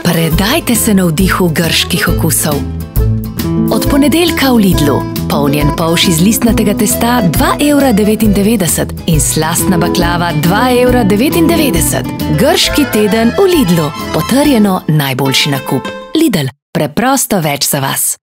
Predajte se na vdihu grških okusov. Od ponedeljka v Lidlu, polnjen polš iz listnatega testa 2,99 evra in slastna baklava 2,99 evra. Grški teden v Lidlu, potrjeno najboljši nakup. Lidl, preprosto več za vas.